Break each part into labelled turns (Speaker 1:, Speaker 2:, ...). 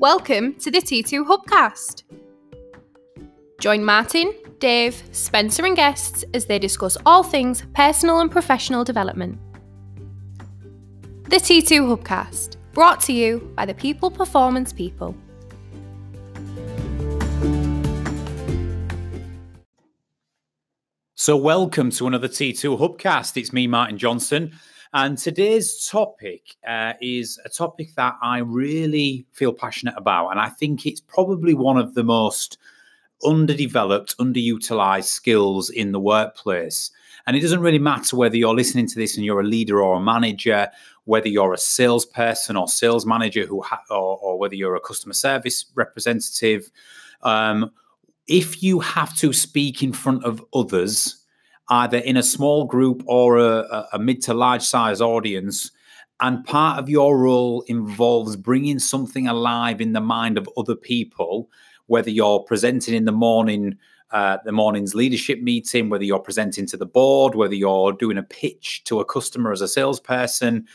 Speaker 1: Welcome to the T2 Hubcast. Join Martin, Dave, Spencer, and guests as they discuss all things personal and professional development. The T2 Hubcast, brought to you by the People Performance People.
Speaker 2: So, welcome to another T2 Hubcast. It's me, Martin Johnson. And today's topic uh, is a topic that I really feel passionate about. And I think it's probably one of the most underdeveloped, underutilized skills in the workplace. And it doesn't really matter whether you're listening to this and you're a leader or a manager, whether you're a salesperson or sales manager, who ha- or, or, whether you're a customer service representative. Um, if you have to speak in front of others, either in a small group or a, a mid to large size audience. And part of your role involves bringing something alive in the mind of other people, whether you're presenting in the morning, uh, the morning's leadership meeting, whether you're presenting to the board, whether you're doing a pitch to a customer as a salesperson,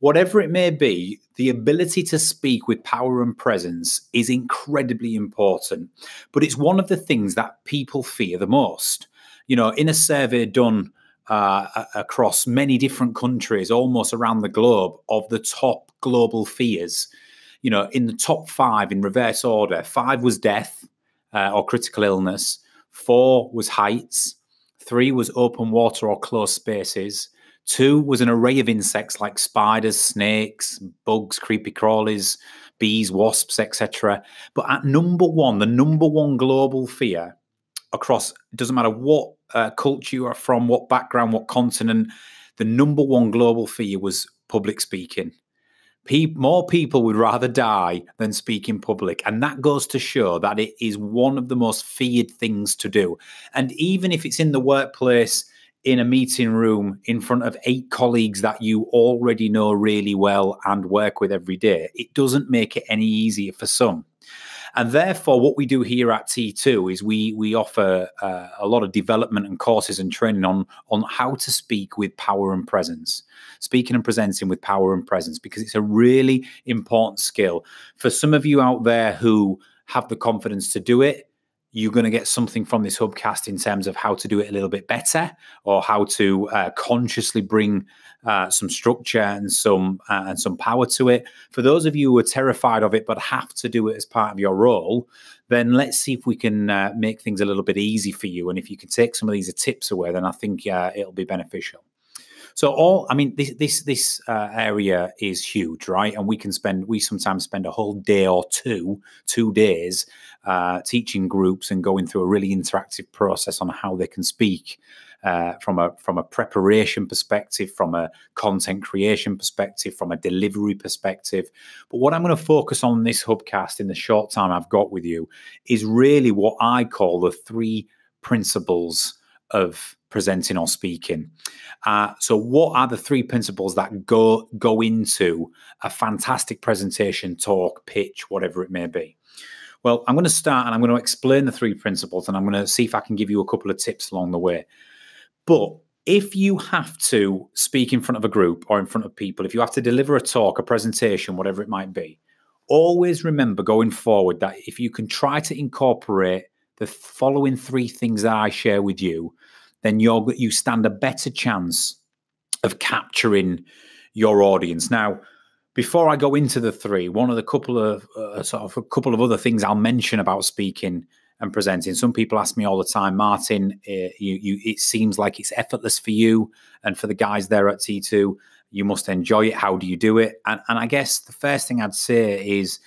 Speaker 2: whatever it may be, the ability to speak with power and presence is incredibly important. But it's one of the things that people fear the most you know, in a survey done uh, across many different countries, almost around the globe, of the top global fears, you know, in the top five in reverse order, five was death uh, or critical illness, four was heights, three was open water or closed spaces. Two was an array of insects like spiders, snakes, bugs, creepy crawlies, bees, wasps, etc. But at number one, the number one global fear across doesn't matter what uh, culture you are from, what background, what continent, the number one global fear was public speaking. Pe- more people would rather die than speak in public. And that goes to show that it is one of the most feared things to do. And even if it's in the workplace, in a meeting room, in front of eight colleagues that you already know really well and work with every day, it doesn't make it any easier for some. And therefore, what we do here at T2 is we we offer uh, a lot of development and courses and training on on how to speak with power and presence, speaking and presenting with power and presence, because it's a really important skill. For some of you out there who have the confidence to do it you're going to get something from this hubcast in terms of how to do it a little bit better or how to uh, consciously bring uh, some structure and some uh, and some power to it. For those of you who are terrified of it but have to do it as part of your role, then let's see if we can uh, make things a little bit easy for you. And if you can take some of these tips away, then I think uh, it'll be beneficial. So all, I mean, this this this uh, area is huge, right? And we can spend, we sometimes spend a whole day or two, two days, uh, teaching groups and going through a really interactive process on how they can speak uh, from a from a preparation perspective, from a content creation perspective, from a delivery perspective. But what I'm going to focus on this hubcast in the short time I've got with you is really what I call the three principles of presenting or speaking. Uh, so, what are the three principles that go go into a fantastic presentation, talk, pitch, whatever it may be? Well, I'm going to start and I'm going to explain the three principles, and I'm going to see if I can give you a couple of tips along the way. But if you have to speak in front of a group or in front of people, if you have to deliver a talk, a presentation, whatever it might be, always remember going forward that if you can try to incorporate the following three things that I share with you, then you're you stand a better chance of capturing your audience. Now, before I go into the three, one of the couple of uh, sort of a couple of other things I'll mention about speaking and presenting. Some people ask me all the time, Martin, uh, you, you, it seems like it's effortless for you and for the guys there at T2. You must enjoy it. How do you do it? And, and I guess the first thing I'd say is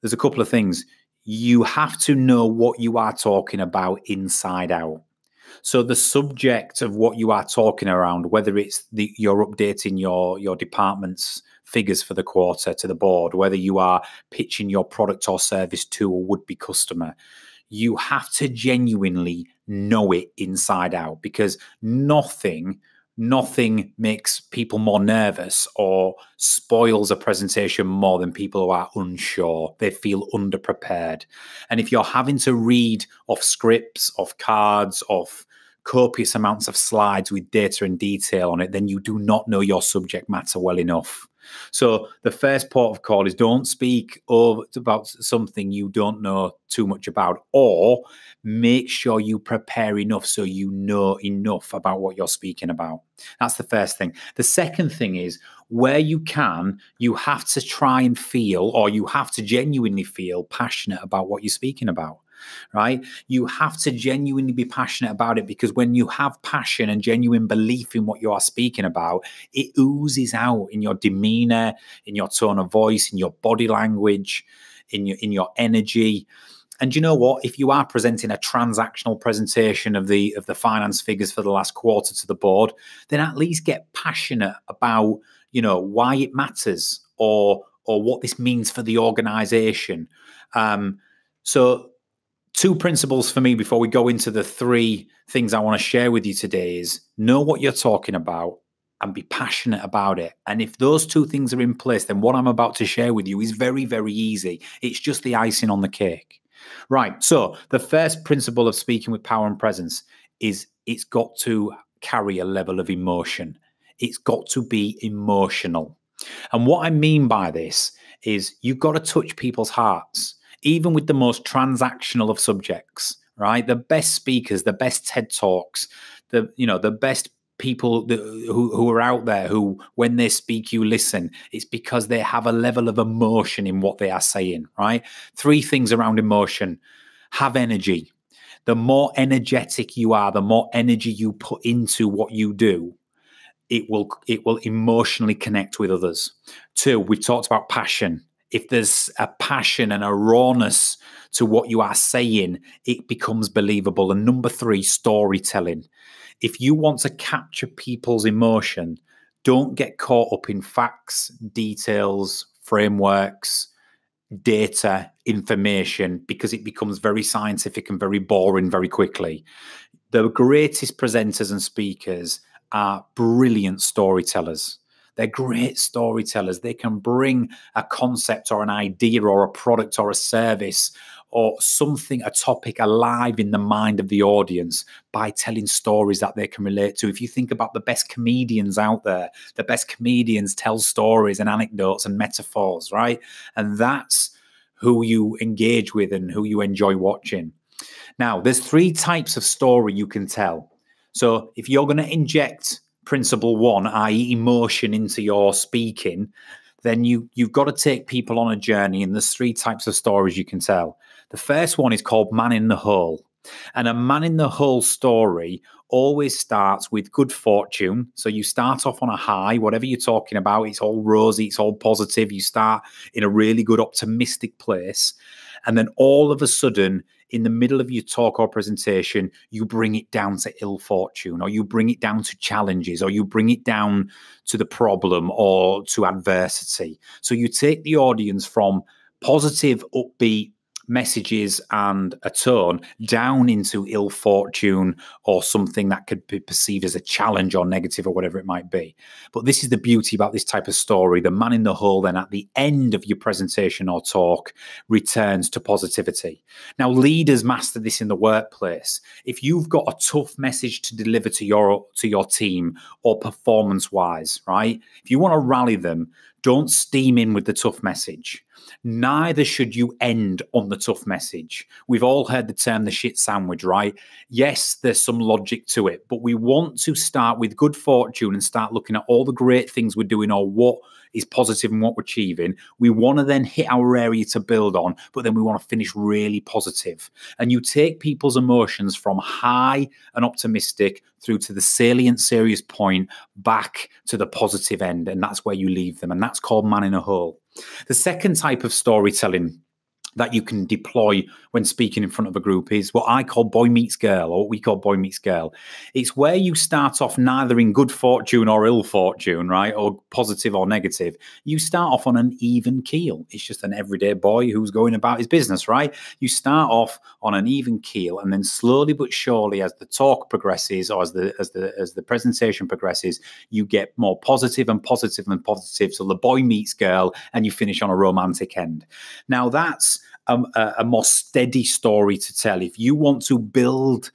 Speaker 2: there's a couple of things. You have to know what you are talking about inside out. So the subject of what you are talking around, whether it's the you're updating your your department's figures for the quarter to the board, whether you are pitching your product or service to a would-be customer, you have to genuinely know it inside out because nothing nothing makes people more nervous or spoils a presentation more than people who are unsure. They feel underprepared. And if you're having to read off scripts, off cards, off copious amounts of slides with data and detail on it, then you do not know your subject matter well enough. So the first port of call is don't speak about something you don't know too much about, or make sure you prepare enough so you know enough about what you're speaking about. That's the first thing. The second thing is where you can, you have to try and feel, or you have to genuinely feel passionate about what you're speaking about right? You have to genuinely be passionate about it because when you have passion and genuine belief in what you are speaking about, it oozes out in your demeanor, in your tone of voice, in your body language, in your in your energy. And you know what? If you are presenting a transactional presentation of the of the finance figures for the last quarter to the board, then at least get passionate about you know why it matters or or what this means for the organization. Um, so two principles for me before we go into the three things I want to share with you today is know what you're talking about and be passionate about it. And if those two things are in place, then what I'm about to share with you is very, very easy. It's just the icing on the cake. Right. So, the first principle of speaking with power and presence is it's got to carry a level of emotion. It's got to be emotional. And what I mean by this is you've got to touch people's hearts even with the most transactional of subjects, right? The best speakers, the best TED Talks, the you know the best people who, who are out there who when they speak you listen. It's because they have a level of emotion in what they are saying right? Three things around emotion. Have energy. The more energetic you are the more energy you put into what you do it will it will emotionally connect with others. Two we've talked about passion if there's a passion and a rawness to what you are saying, it becomes believable. And number three, storytelling. If you want to capture people's emotion, don't get caught up in facts, details, frameworks, data, information, because it becomes very scientific and very boring very quickly. The greatest presenters and speakers are brilliant storytellers they're great storytellers. They can bring a concept or an idea or a product or a service or something, a topic alive in the mind of the audience by telling stories that they can relate to. If you think about the best comedians out there, the best comedians tell stories and anecdotes and metaphors, right? And that's who you engage with and who you enjoy watching. Now, there's three types of story you can tell. So if you're going to inject principle one, i.e., emotion into your speaking, then you you've got to take people on a journey. And there's three types of stories you can tell. The first one is called Man in the Hole. And a man in the hole story always starts with good fortune. So you start off on a high, whatever you're talking about, it's all rosy, it's all positive. You start in a really good, optimistic place. And then all of a sudden, in the middle of your talk or presentation, you bring it down to ill fortune, or you bring it down to challenges, or you bring it down to the problem or to adversity. So you take the audience from positive, upbeat, messages and a tone down into ill fortune or something that could be perceived as a challenge or negative or whatever it might be. But this is the beauty about this type of story. The man in the hole, then at the end of your presentation or talk, returns to positivity. Now, leaders master this in the workplace. If you've got a tough message to deliver to your to your team or performance wise, right? If you want to rally them, don't steam in with the tough message. Neither should you end on the tough message. We've all heard the term the shit sandwich, right? Yes, there's some logic to it, but we want to start with good fortune and start looking at all the great things we're doing or what is positive and what we're achieving. We want to then hit our area to build on, but then we want to finish really positive. And you take people's emotions from high and optimistic through to the salient, serious point back to the positive end. And that's where you leave them. And that's called man in a hole. The second type of storytelling that you can deploy when speaking in front of a group is what I call boy meets girl, or what we call boy meets girl. It's where you start off neither in good fortune or ill fortune, right? Or positive or negative. You start off on an even keel. It's just an everyday boy who's going about his business, right? You start off on an even keel, and then slowly but surely, as the talk progresses or as the as the as the presentation progresses, you get more positive and positive and positive. So the boy meets girl, and you finish on a romantic end. Now that's a, a more steady story to tell. If you want to build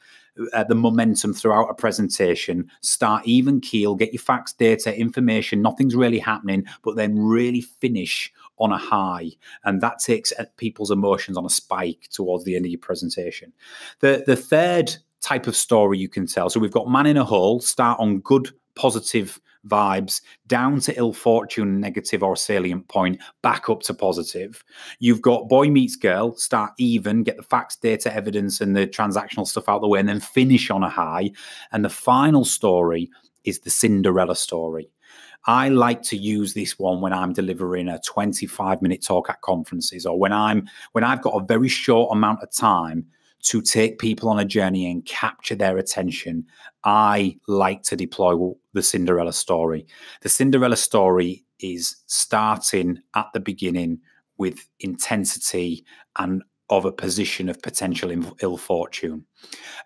Speaker 2: uh, the momentum throughout a presentation. Start even keel, get your facts, data, information. Nothing's really happening, but then really finish on a high, and that takes uh, people's emotions on a spike towards the end of your presentation. The the third type of story you can tell. So we've got man in a hole. Start on good, positive vibes down to ill fortune, negative or salient point, back up to positive. You've got boy meets girl, start even, get the facts, data, evidence, and the transactional stuff out the way, and then finish on a high. And the final story is the Cinderella story. I like to use this one when I'm delivering a 25 minute talk at conferences or when I'm when I've got a very short amount of time to take people on a journey and capture their attention, I like to deploy the Cinderella story. The Cinderella story is starting at the beginning with intensity and of a position of potential ill fortune.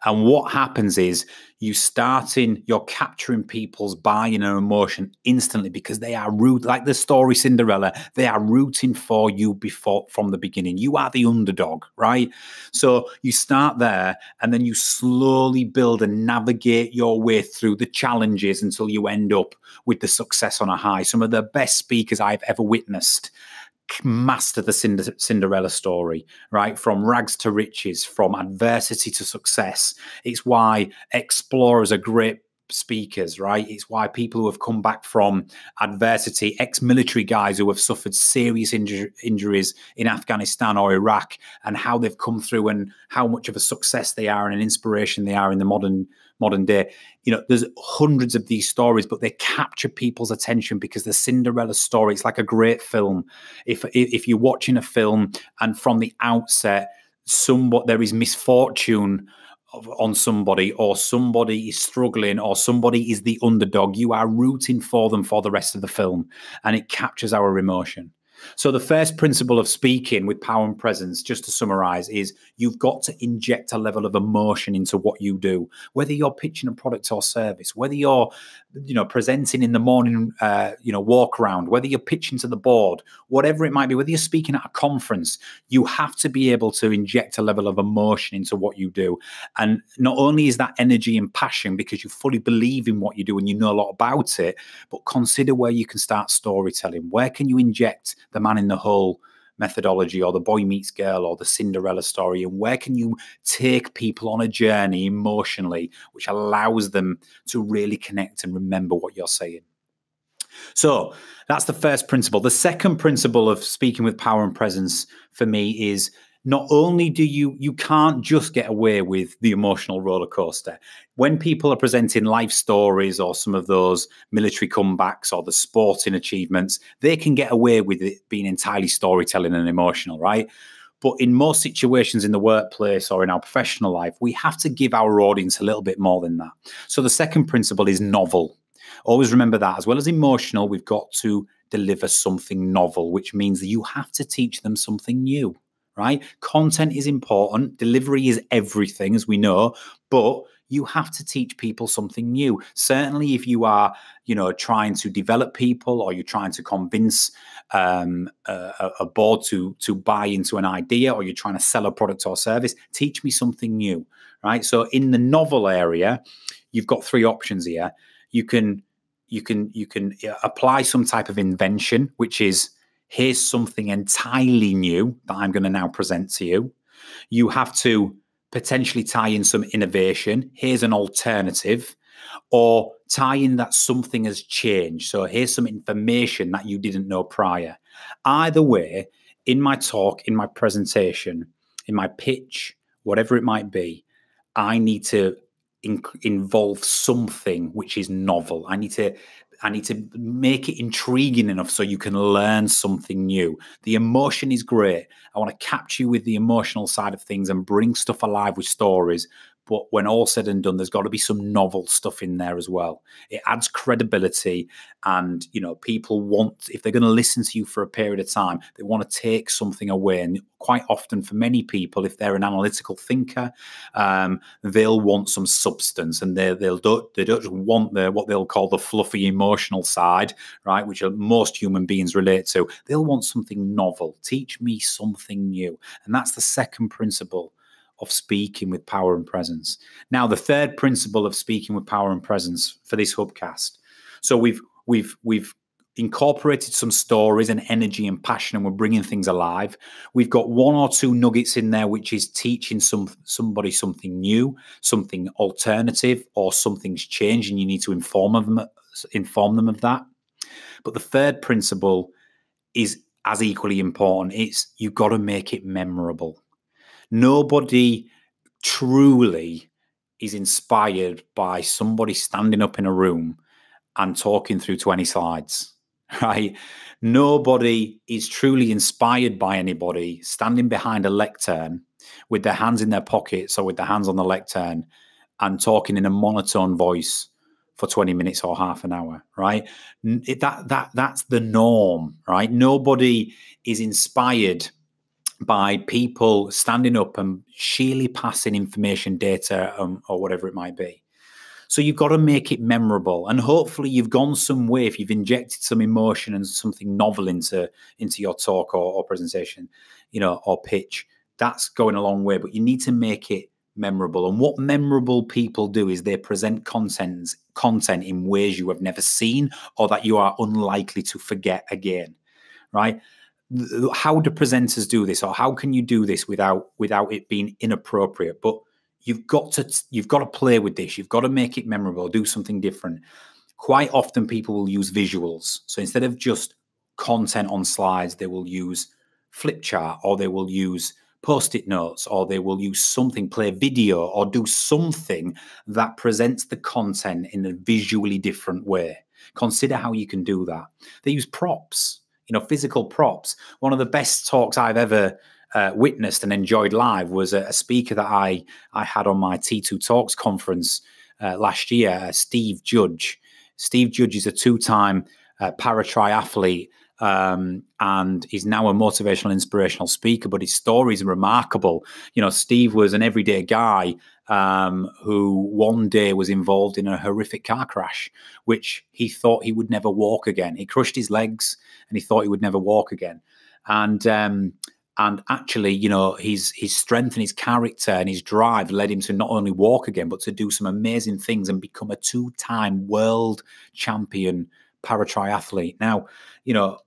Speaker 2: And what happens is you start in, you're capturing people's buying and emotion instantly because they are root like the story Cinderella, they are rooting for you before from the beginning. You are the underdog, right? So you start there and then you slowly build and navigate your way through the challenges until you end up with the success on a high. Some of the best speakers I've ever witnessed master the Cinderella story, right? From rags to riches, from adversity to success. It's why explorers are great speakers, right? It's why people who have come back from adversity, ex military guys who have suffered serious inju- injuries in Afghanistan or Iraq, and how they've come through and how much of a success they are and an inspiration they are in the modern modern day. You know, there's hundreds of these stories, but they capture people's attention because the Cinderella story, it's like a great film. If if you're watching a film and from the outset, somewhat there is misfortune on somebody or somebody is struggling or somebody is the underdog you are rooting for them for the rest of the film and it captures our emotion so, the first principle of speaking with power and presence, just to summarize, is you've got to inject a level of emotion into what you do, whether you're pitching a product or service, whether you're, you know, presenting in the morning, uh, you know, walk around, whether you're pitching to the board, whatever it might be, whether you're speaking at a conference, you have to be able to inject a level of emotion into what you do. And not only is that energy and passion because you fully believe in what you do and you know a lot about it, but consider where you can start storytelling. Where can you inject the man in the hole methodology or the boy meets girl or the Cinderella story? And where can you take people on a journey emotionally, which allows them to really connect and remember what you're saying? So that's the first principle. The second principle of speaking with power and presence for me is not only do you you can't just get away with the emotional roller coaster. When people are presenting life stories or some of those military comebacks or the sporting achievements they can get away with it being entirely storytelling and emotional right? But in most situations in the workplace or in our professional life we have to give our audience a little bit more than that. So the second principle is novel. Always remember that. As well as emotional we've got to deliver something novel which means that you have to teach them something new right? Content is important, delivery is everything, as we know, but you have to teach people something new. Certainly, if you are, you know, trying to develop people or you're trying to convince um, a, a board to to buy into an idea or you're trying to sell a product or service, teach me something new, right? So, in the novel area, you've got three options here. You can you can you can apply some type of invention, which is here's something entirely new that I'm going to now present to you. You have to potentially tie in some innovation. Here's an alternative, or tie in that something has changed. So here's some information that you didn't know prior. Either way, in my talk, in my presentation, in my pitch, whatever it might be, I need to in- involve something which is novel. I need to I need to make it intriguing enough so you can learn something new. The emotion is great. I want to capture you with the emotional side of things and bring stuff alive with stories. But when all said and done, there's got to be some novel stuff in there as well. It adds credibility, and you know, people want if they're going to listen to you for a period of time, they want to take something away. And quite often, for many people, if they're an analytical thinker, um, they'll want some substance, and they they'll don't they don't want the what they'll call the fluffy emotional side, right? Which most human beings relate to. They'll want something novel. Teach me something new, and that's the second principle of speaking with power and presence. Now, the third principle of speaking with power and presence for this hubcast. So we've we've we've incorporated some stories and energy and passion and we're bringing things alive we've got one or two nuggets in there which is teaching some somebody something new something alternative or something's changed and you need to inform them inform them of that but the third principle is as equally important it's you've got to make it memorable nobody truly is inspired by somebody standing up in a room and talking through 20 slides right? Nobody is truly inspired by anybody standing behind a lectern with their hands in their pockets or with their hands on the lectern and talking in a monotone voice for 20 minutes or half an hour right it, that that that's the norm right nobody is inspired by people standing up and sheerly passing information data um, or whatever it might be so you've got to make it memorable, and hopefully you've gone some way if you've injected some emotion and something novel into into your talk or, or presentation, you know, or pitch. That's going a long way, but you need to make it memorable. And what memorable people do is they present content content in ways you have never seen or that you are unlikely to forget again. Right? How do presenters do this, or how can you do this without without it being inappropriate? But you've got to you've got to play with this. You've got to make it memorable do something different. Quite often people will use visuals. So instead of just content on slides they will use flip chart or they will use post-it notes or they will use something play video or do something that presents the content in a visually different way. Consider how you can do that. They use props you know physical props one of the best talks i've ever uh, witnessed and enjoyed live was a, a, speaker that I I had on my T2 Talks conference uh, last year, uh, Steve Judge. Steve Judge is a two-time uh, para triathlete um, and he's now a motivational, inspirational speaker. But his story is remarkable. You know, Steve was an everyday guy um, who one day was involved in a horrific car crash, which he thought he would never walk again. He crushed his legs, and he thought he would never walk again. And um, and actually, you know, his his strength and his character and his drive led him to not only walk again, but to do some amazing things and become a two-time world champion para triathlete. Now, you know,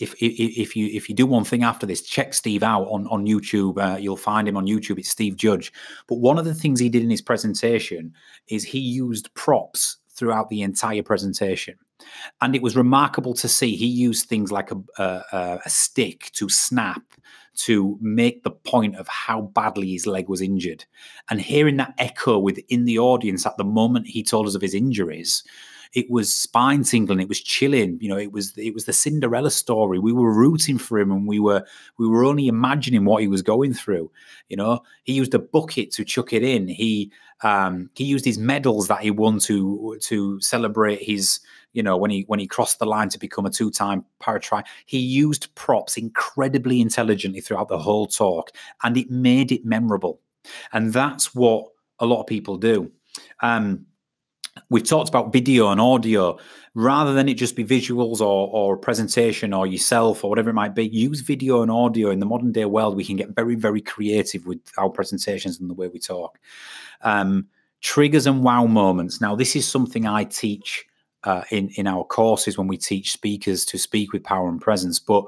Speaker 2: if, if, if you if you do one thing after this, check Steve out on on YouTube. Uh, you'll find him on YouTube. It's Steve Judge. But one of the things he did in his presentation is he used props throughout the entire presentation. And it was remarkable to see. He used things like a, a, a stick to snap to make the point of how badly his leg was injured. And hearing that echo within the audience at the moment he told us of his injuries, it was spine tingling, it was chilling. You know, it was it was the Cinderella story. We were rooting for him, and we were we were only imagining what he was going through. You know, he used a bucket to chuck it in. He um, he used his medals that he won to to celebrate his you know when he when he crossed the line to become a two-time para tri he used props incredibly intelligently throughout the whole talk and it made it memorable and that's what a lot of people do um, we've talked about video and audio. Rather than it just be visuals or, or presentation or yourself or whatever it might be use video and audio. In the modern day world we can get very very creative with our presentations and the way we talk. Um, triggers and wow moments. Now this is something i teach uh, in in our courses when we teach speakers to speak with power and presence. But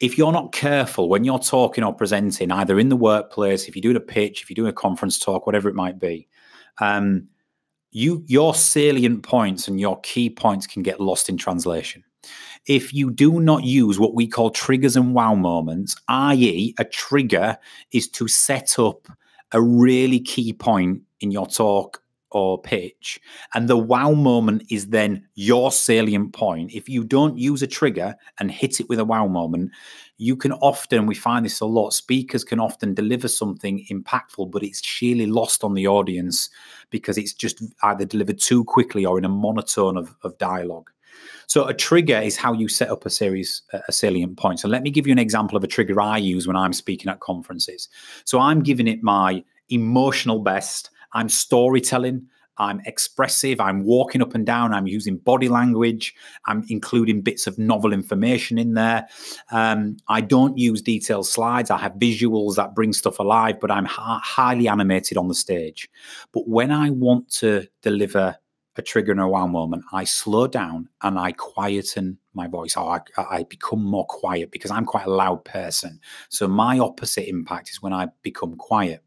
Speaker 2: if you're not careful when you're talking or presenting, either in the workplace, if you're doing a pitch, if you're doing a conference talk, whatever it might be, um, you your salient points and your key points can get lost in translation. If you do not use what we call triggers and wow moments, i.e., a trigger is to set up a really key point in your talk or pitch. And the wow moment is then your salient point. If you don't use a trigger and hit it with a wow moment, you can often, we find this a lot, speakers can often deliver something impactful, but it's sheerly lost on the audience because it's just either delivered too quickly or in a monotone of, of dialogue. So a trigger is how you set up a series, a salient point. So let me give you an example of a trigger I use when I'm speaking at conferences. So I'm giving it my emotional best I'm storytelling I'm expressive. I'm walking up and down. I'm using body language. I'm including bits of novel information in there. Um, I don't use detailed slides. I have visuals that bring stuff alive, but I'm ha- highly animated on the stage. But when I want to deliver a trigger and a wow moment, I slow down and I quieten my voice. I, I become more quiet because I'm quite a loud person. So my opposite impact is when I become quiet.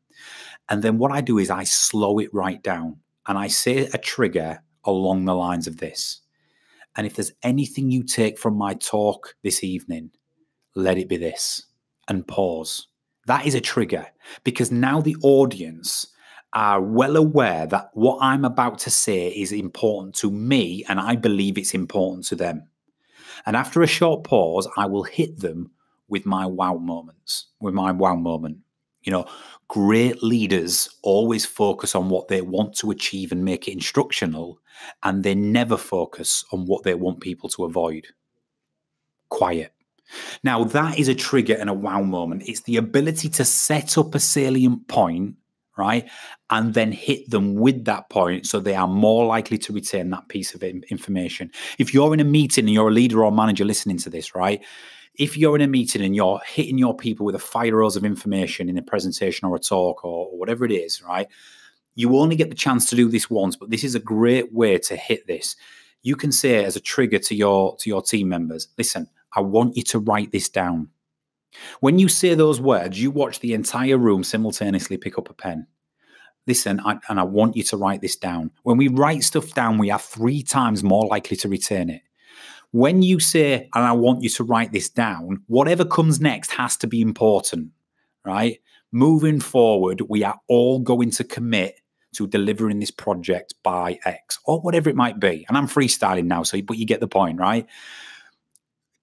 Speaker 2: And then what I do is I slow it right down and I say a trigger along the lines of this. And if there's anything you take from my talk this evening, let it be this and pause. That is a trigger because now the audience are well aware that what I'm about to say is important to me and I believe it's important to them. And after a short pause, I will hit them with my wow moments, with my wow moment. You know, great leaders always focus on what they want to achieve and make it instructional, and they never focus on what they want people to avoid. Quiet. Now, that is a trigger and a wow moment. It's the ability to set up a salient point, right? And then hit them with that point so they are more likely to retain that piece of information. If you're in a meeting and you're a leader or manager listening to this, right? If you're in a meeting and you're hitting your people with a fire hose of information in a presentation or a talk or, whatever it is, right? You only get the chance to do this once, but this is a great way to hit this. You can say as a trigger to your to your team members, listen, I want you to write this down. When you say those words, you watch the entire room simultaneously pick up a pen. Listen, I, and I want you to write this down. When we write stuff down, we are three times more likely to retain it when you say, and I want you to write this down, whatever comes next has to be important, right? Moving forward, we are all going to commit to delivering this project by X or whatever it might be. And I'm freestyling now, so but you get the point, right?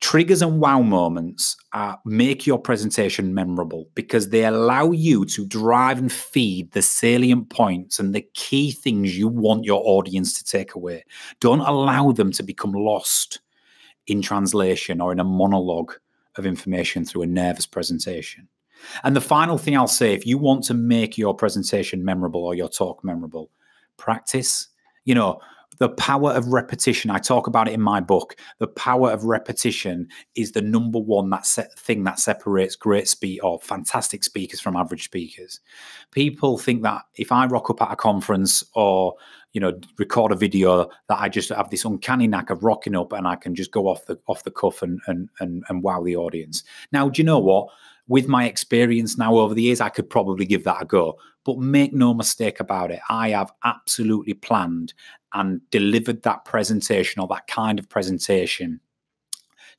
Speaker 2: Triggers and wow moments make your presentation memorable because they allow you to drive and feed the salient points and the key things you want your audience to take away. Don't allow them to become lost in translation or in a monologue of information through a nervous presentation. And the final thing I'll say if you want to make your presentation memorable or your talk memorable, practice. You know, the power of repetition. I talk about it in my book. The power of repetition is the number one that thing that separates great speak or fantastic speakers from average speakers. People think that if I rock up at a conference or you know record a video that I just have this uncanny knack of rocking up and I can just go off the off the cuff and and and, and wow the audience. Now, do you know what? With my experience now over the years, I could probably give that a go. But make no mistake about it, I have absolutely planned and delivered that presentation or that kind of presentation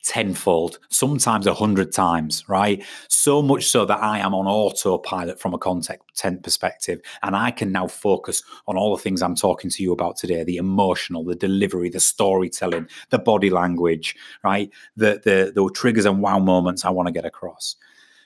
Speaker 2: tenfold, sometimes a hundred times, right? So much so that I am on autopilot from a content perspective. And I can now focus on all the things I'm talking to you about today the emotional, the delivery, the storytelling, the body language, right? The, the, the triggers and wow moments I want to get across.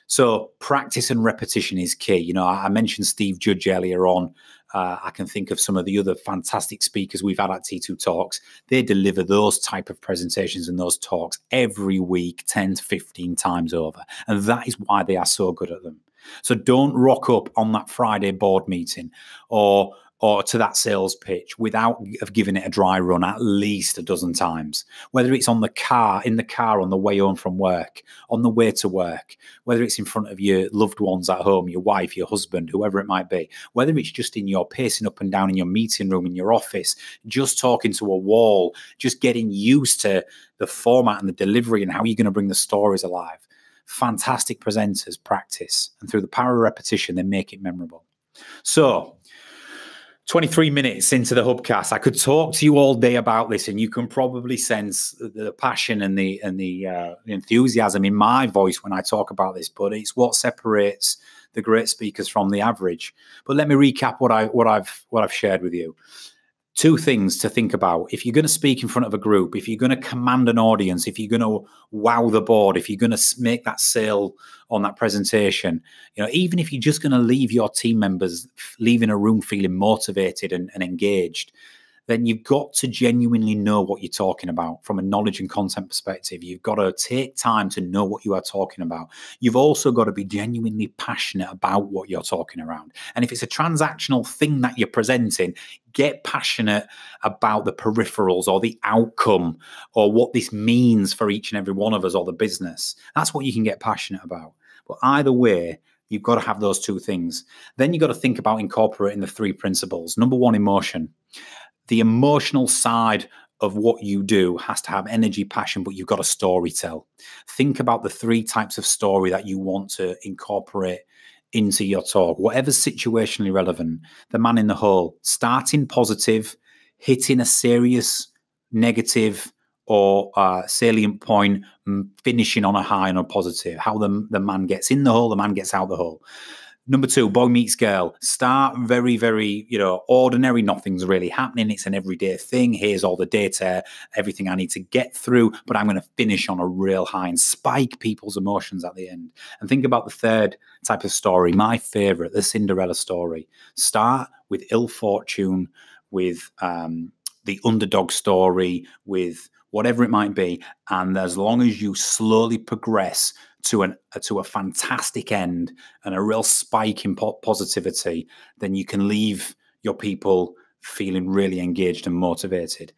Speaker 2: So practice and repetition is key. You know, I mentioned Steve Judge earlier on. Uh, I can think of some of the other fantastic speakers we've had at T2 Talks. They deliver those type of presentations and those talks every week, 10 to 15 times over. And that is why they are so good at them. So don't rock up on that Friday board meeting or or to that sales pitch without given it a dry run at least a dozen times. Whether it's on the car, in the car on the way home from work, on the way to work, whether it's in front of your loved ones at home, your wife, your husband, whoever it might be, whether it's just in your pacing up and down in your meeting room, in your office, just talking to a wall, just getting used to the format and the delivery and how you're going to bring the stories alive. Fantastic presenters practice, and through the power of repetition, they make it memorable. So, 23 minutes into the hubcast i could talk to you all day about this and you can probably sense the passion and the and the, uh, enthusiasm in my voice when i talk about this but it's what separates the great speakers from the average. But let me recap what i what i've what i've shared with you two things to think about. If you're going to speak in front of a group, if you're going to command an audience, if you're going to wow the board, if you're going to make that sale on that presentation, you know, even if you're just going to leave your team members leaving a room feeling motivated and, and engaged, then you've got to genuinely know what you're talking about from a knowledge and content perspective. You've got to take time to know what you are talking about. You've also got to be genuinely passionate about what you're talking around. And if it's a transactional thing that you're presenting, get passionate about the peripherals or the outcome or what this means for each and every one of us or the business. That's what you can get passionate about. But either way, you've got to have those two things. Then you've got to think about incorporating the three principles. Number one, emotion the emotional side of what you do has to have energy, passion, but you've got a story tell. Think about the three types of story that you want to incorporate into your talk, whatever's situationally relevant. The man in the hole, starting positive, hitting a serious negative or uh, salient point, finishing on a high and a positive. How the, the man gets in the hole, the man gets out the hole. Number two, boy meets girl. Start very, very, you know, ordinary. Nothing's really happening. It's an everyday thing. Here's all the data, everything I need to get through, but I'm going to finish on a real high and spike people's emotions at the end. And think about the third type of story, my favorite, the Cinderella story. Start with ill fortune, with um, the underdog story, with whatever it might be. And as long as you slowly progress to an uh, to a fantastic end and a real spike in po- positivity, then you can leave your people feeling really engaged and motivated.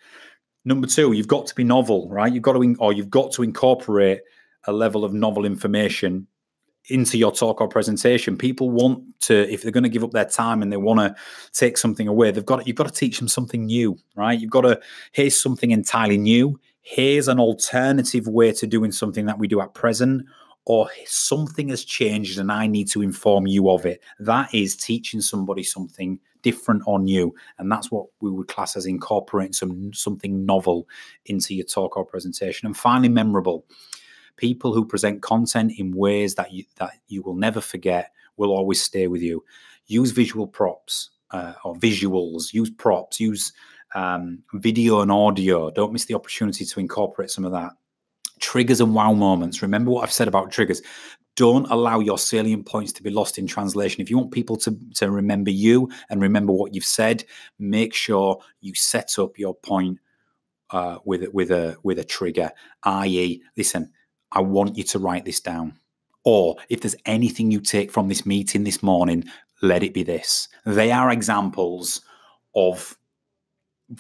Speaker 2: Number two, you've got to be novel, right? You've got to, or you've got to incorporate a level of novel information into your talk or presentation. People want to, if they're going to give up their time and they want to take something away, they've got you've got to teach them something new, right? You've got to here's something entirely new. Here's an alternative way to doing something that we do at present, or something has changed and I need to inform you of it. That is teaching somebody something different or new. And that's what we would class as incorporating some something novel into your talk or presentation. And finally, memorable. People who present content in ways that you that you will never forget will always stay with you. Use visual props uh, or visuals, use props, use um, video and audio. Don't miss the opportunity to incorporate some of that triggers and wow moments. Remember what I've said about triggers. Don't allow your salient points to be lost in translation. If you want people to, to remember you and remember what you've said, make sure you set up your point uh, with with a with a trigger. I.e., listen, I want you to write this down. Or if there's anything you take from this meeting this morning, let it be this. They are examples of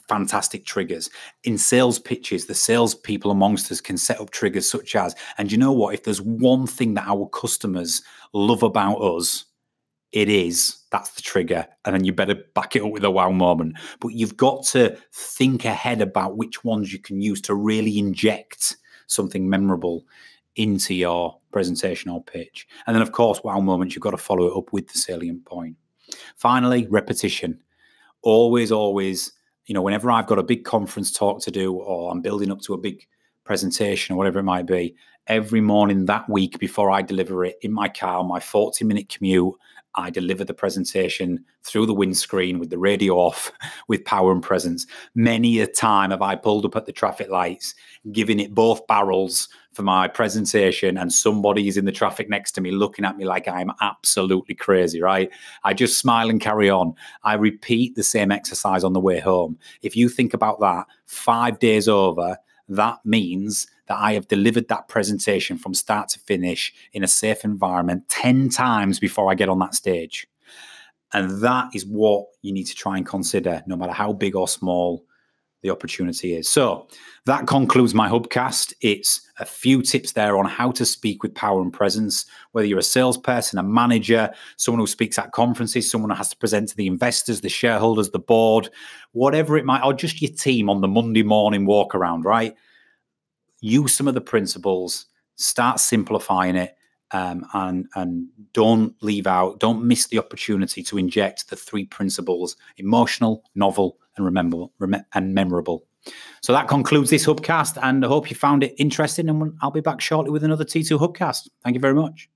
Speaker 2: fantastic triggers. In sales pitches the sales people amongst us can set up triggers such as and you know what? If there's one thing that our customers love about us it is that's the trigger. And then you better back it up with a wow moment. But you've got to think ahead about which ones you can use to really inject something memorable into your presentation or pitch. And then of course wow moments you've got to follow it up with the salient point. Finally repetition. Always always you know, whenever I've got a big conference talk to do or I'm building up to a big presentation or whatever it might be, every morning that week before I deliver it in my car, my 40 minute commute, I deliver the presentation through the windscreen with the radio off with power and presence. Many a time have I pulled up at the traffic lights, giving it both barrels for my presentation, and somebody is in the traffic next to me looking at me like I'm absolutely crazy, right? I just smile and carry on. I repeat the same exercise on the way home. If you think about that, five days over, that means that I have delivered that presentation from start to finish in a safe environment 10 times before I get on that stage. And that is what you need to try and consider, no matter how big or small the opportunity is. So that concludes my hubcast. It's a few tips there on how to speak with power and presence, whether you're a salesperson, a manager, someone who speaks at conferences, someone who has to present to the investors, the shareholders, the board, whatever it might, or just your team on the Monday morning walk around, right? Use some of the principles, start simplifying it, um, and and don't leave out, don't miss the opportunity to inject the three principles: emotional, novel, and remember rem- and memorable. So that concludes this hubcast, and I hope you found it interesting. And I'll be back shortly with another T2 hubcast. Thank you very much.